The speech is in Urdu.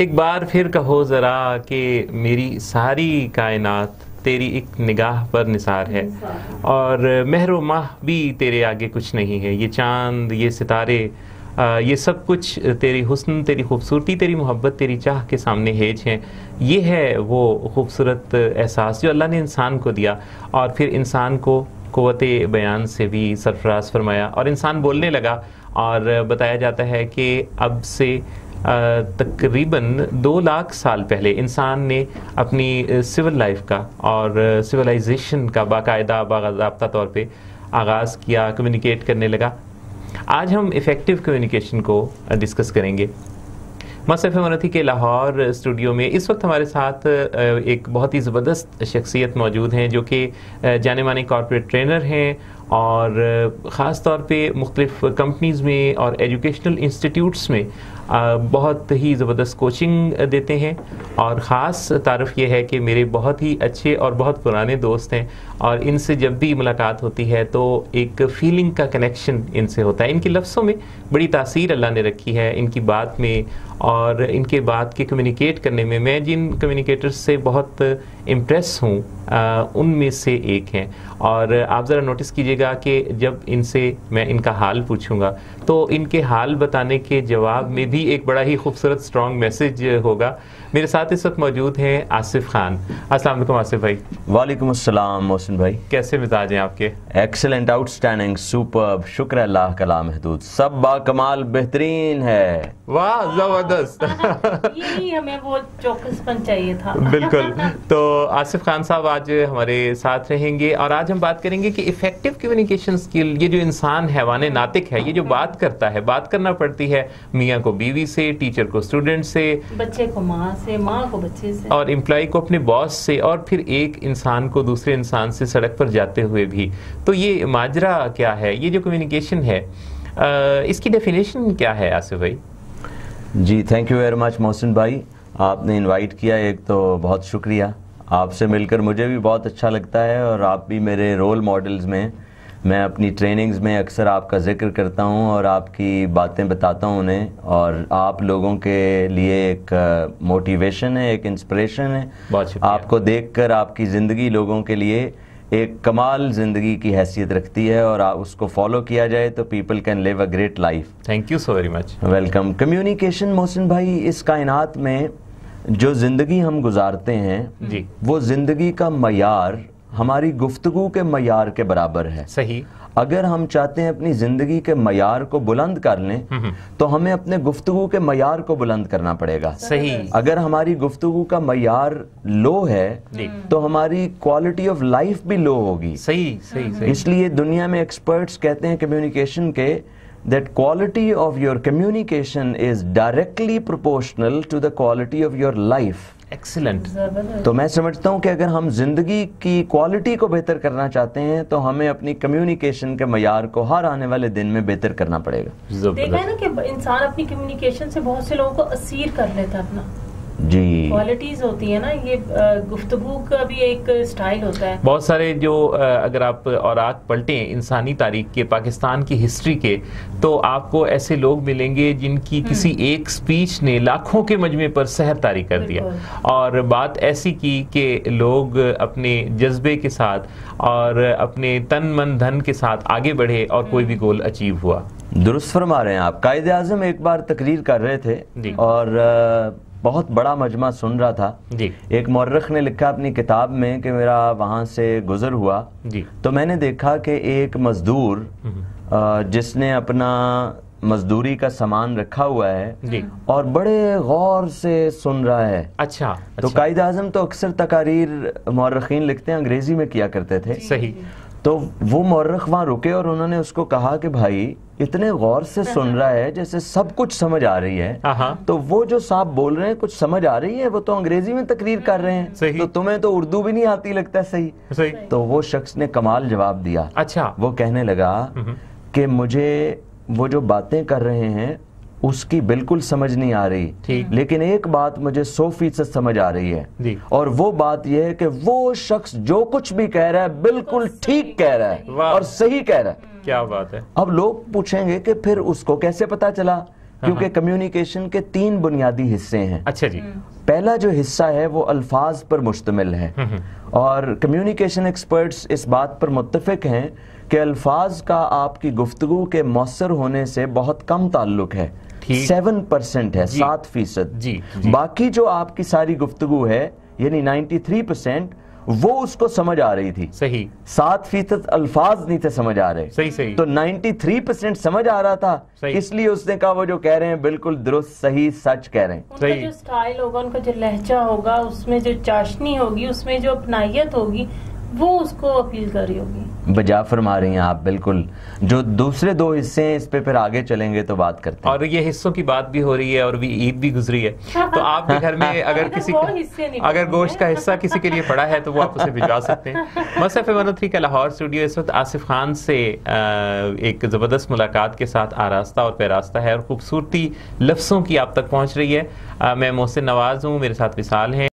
ایک بار پھر کہو ذرا کہ میری ساری کائنات تیری ایک نگاہ پر نثار ہے اور مہر و ماہ بھی تیرے آگے کچھ نہیں ہے۔ یہ چاند، یہ ستارے یہ سب کچھ تیری حسن، تیری خوبصورتی، تیری محبت، تیری چاہ کے سامنے ہیج ہیں۔ یہ ہے وہ خوبصورت احساس جو اللہ نے انسان کو دیا اور پھر انسان کو قوت بیان سے بھی سرفراز فرمایا اور انسان بولنے لگا اور بتایا جاتا ہے کہ اب سے تقریباً دو لاکھ سال پہلے انسان نے اپنی سول لائف کا اور سولائزیشن کا باقاعدہ باضابطہ طور پہ آغاز کیا کمیونیکیٹ کرنے لگا۔ آج ہم افیکٹو کمیونیکیشن کو ڈسکس کریں گے۔ مصف مرتھی کے لاہور اسٹوڈیو میں اس وقت ہمارے ساتھ ایک بہت ہی زبردست شخصیت موجود ہیں جو کہ جانے مانے کارپوریٹ ٹرینر ہیں اور خاص طور پہ مختلف کمپنیز میں اور ایجوکیشنل انسٹیٹیوٹس میں بہت ہی زبردست کوچنگ دیتے ہیں۔ اور خاص تعارف یہ ہے کہ میرے بہت ہی اچھے اور بہت پرانے دوست ہیں۔ اور ان سے جب بھی ملاقات ہوتی ہے تو ایک فیلنگ کا کنیکشن ان سے ہوتا ہے۔ ان کے لفظوں میں بڑی تاثیر اللہ نے رکھی ہے ان کی بات میں۔ اور ان کے بات کے کمیونیکیٹ کرنے میں میں جن کمیونیکیٹرز سے بہت امپریس ہوں ان میں سے ایک ہیں۔ اور آپ ذرا نوٹس کیجیے گا کہ جب ان سے میں ان کا حال پوچھوں گا۔ تو ان کے حال بتانے کے جواب میں بھی ایک بڑا ہی خوبصورت سٹرونگ میسج ہوگا۔ میرے ساتھ اس وقت موجود ہیں آصف خان۔ السلام علیکم آصف بھائی۔ وعلیکم السلام محسن بھائی۔ کیسے مزاج ہیں آپ کے؟ ایکسلنٹ آؤٹ سٹینڈنگ سپر شکر اللہ کلا محدود سب با کمال بہترین ہے۔ واہ زبردست۔ یہی ہمیں وہ چوکس پن چاہیے تھا۔ بالکل۔ تو آصف خان صاحب آج ہمارے ساتھ رہیں گے اور آج ہم بات کریں گے کہ افیکٹو کمیونیکیشن سکل یہ جو انسان حیوان ناطق ہے یہ جو بات کرتا ہے بات کرنا پڑتی ہے میاں کو بیوی سے ٹیچر کو اسٹوڈنٹ سے بچے کو ماں سے ماں کو بچے سے۔ اور امپلائی کو اپنے باس سے اور پھر ایک انسان کو دوسرے انسان سے سڑک پر جاتے ہوئے بھی۔ تو یہ ماجرا کیا ہے؟ یہ جو کمیونیکیشن ہے اس کی ڈیفینیشن کیا ہے آصف بھائی؟ جی thank you very much Mohsin بھائی۔ آپ نے انوائٹ کیا ایک تو بہت شکریہ۔ آپ سے مل کر مجھے بھی بہت اچھا لگتا ہے اور آپ بھی میرے رول ماڈلز میں میں اپنی ٹریننگز میں اکثر آپ کا ذکر کرتا ہوں اور آپ کی باتیں بتاتا ہوں انہیں اور آپ لوگوں کے لیے ایک موٹیویشن ہے ایک انسپریشن ہے۔ آپ کو دیکھ کر آپ کی زندگی لوگوں کے لیے ایک کمال زندگی کی حیثیت رکھتی ہے اور اس کو فالو کیا جائے تو people can live a great life thank you so very much welcome communication Mohsin بھائی اس کائنات میں جو زندگی ہم گزارتے ہیں جی۔ وہ زندگی کا معیار ہماری گفتگو کے معیار کے برابر ہے۔ صحیح۔ اگر ہم چاہتے ہیں اپنی زندگی کے معیار کو بلند کر لیں تو ہمیں اپنے گفتگو کے معیار کو بلند کرنا پڑے گا۔ صحیح۔ اگر ہماری گفتگو کا معیار لو ہے جی۔ تو ہماری کوالٹی آف لائف بھی لو ہوگی۔ صحیح صحیح اس لیے دنیا میں ایکسپرٹس کہتے ہیں کمیونیکیشن کے that quality of your communication is directly proportional to the quality of your life excellent تو میں سمجھتا ہوں کہ اگر ہم زندگی کی کوالٹی کو بہتر کرنا چاہتے ہیں تو ہمیں اپنی کمیونیکیشن کے معیار کو ہر آنے والے دن میں بہتر کرنا پڑے گا۔ دیکھا ہے نا کہ انسان اپنی کمیونیکیشن سے بہت سے لوگوں کو اسیر کر لیتا اپنا۔ جی۔ کوالٹیز ہوتی ہیں نا یہ گفتگو کا بھی ایک سٹائل ہوتا ہے۔ بہت سارے جو اگر آپ اور آگ پلٹیں انسانی تاریخ کے پاکستان کی ہسٹری کے تو آپ کو ایسے لوگ ملیں گے جن کی کسی ایک سپیچ نے لاکھوں کے مجمع پر سحر تاری کر دیا۔ اور بات ایسی کی کہ لوگ اپنے جذبے کے ساتھ اور اپنے تن من دھن کے ساتھ آگے بڑھے اور کوئی بھی گول اچیو ہوا۔ درست فرما رہے ہیں آپ۔ قائد اعظم ایک بار تقریر کر رہے تھے جی۔ اور بہت بڑا مجمع سن رہا تھا۔ جی۔ ایک مورخ نے لکھا اپنی کتاب میں کہ میرا وہاں سے گزر ہوا۔ جی۔ تو میں نے دیکھا کہ ایک مزدور جس نے اپنا مزدوری کا سامان رکھا ہوا ہے۔ جی۔ اور بڑے غور سے سن رہا ہے۔ اچھا تو اچھا۔ قائد اعظم تو اکثر تقاریر مورخین لکھتے ہیں انگریزی میں کیا کرتے تھے۔ صحیح۔ تو وہ مورخ وہاں رکے اور انہوں نے اس کو کہا کہ بھائی اتنے غور سے سن رہا ہے جیسے سب کچھ سمجھ آ رہی ہے تو وہ جو صاحب بول رہے ہیں کچھ سمجھ آ رہی ہے؟ وہ تو انگریزی میں تقریر کر رہے ہیں. تو تمہیں تو اردو بھی نہیں آتی لگتا ہے صحیح. تو وہ شخص نے کمال جواب دیا. اچھا. وہ کہنے لگا کہ مجھے وہ جو باتیں کر رہے ہیں اس کی بالکل سمجھ نہیں آ رہی۔ لیکن ایک بات مجھے سو فیصد سمجھ آ رہی ہے۔ جی۔ اور وہ بات یہ ہے کہ وہ شخص جو کچھ بھی کہہ رہا ہے بالکل ٹھیک کہہ رہا ہے اور صحیح کہہ رہا ہے۔ کیا بات ہے۔ اب لوگ پوچھیں گے کہ پھر اس کو کیسے پتا چلا؟ کیونکہ کمیونیکیشن کے تین بنیادی حصے ہیں۔ اچھا جی۔ پہلا جو حصہ ہے وہ الفاظ پر مشتمل ہے۔ اور کمیونیکیشن ایکسپرٹس اس بات پر متفق ہیں کہ الفاظ کا آپ کی گفتگو کے مؤثر ہونے سے بہت کم تعلق ہے۔ سیون پرسنٹ ہے جی۔ سات فیصد۔ جی، جی۔ باقی جو آپ کی ساری گفتگو ہے یعنی نائنٹی تھری پرسینٹ وہ اس کو سمجھ آ رہی تھی۔ صحیح۔ سات فیصد الفاظ نہیں تھے سمجھ آ رہے۔ صحیح صحیح۔ تو نائنٹی تھری پرسینٹ سمجھ آ رہا تھا۔ اس لیے اس نے کہا وہ جو کہہ رہے ہیں بالکل درست صحیح سچ کہہ رہے ہیں۔ ان کا۔ جو سٹائل ہوگا ان کا جو لہجہ ہوگا اس میں جو چاشنی ہوگی اس میں جو اپنائیت ہوگی وہ اس کو اپیل کر رہی ہوگی۔ بجا فرما رہی ہیں آپ بالکل۔ جو دوسرے دو حصے ہیں اس پہ پھر آگے چلیں گے تو بات کرتے ہیں۔ اور یہ حصوں کی بات بھی ہو رہی ہے اور بھی عید بھی گزری ہے۔ تو آپ کے گھر میں اگر کسی اگر گوشت کا حصہ کسی کے لیے پڑا ہے تو وہ آپ اسے بھجوا سکتے ہیں۔ مصف ون تھری کا لاہور اسٹوڈیو اس وقت آصف خان سے ایک زبردست ملاقات کے ساتھ آراستہ اور پیراستہ ہے اور خوبصورتی لفظوں کی آپ تک پہنچ رہی ہے۔ میں محسن نواز ہوں میرے ساتھ وصال ہیں۔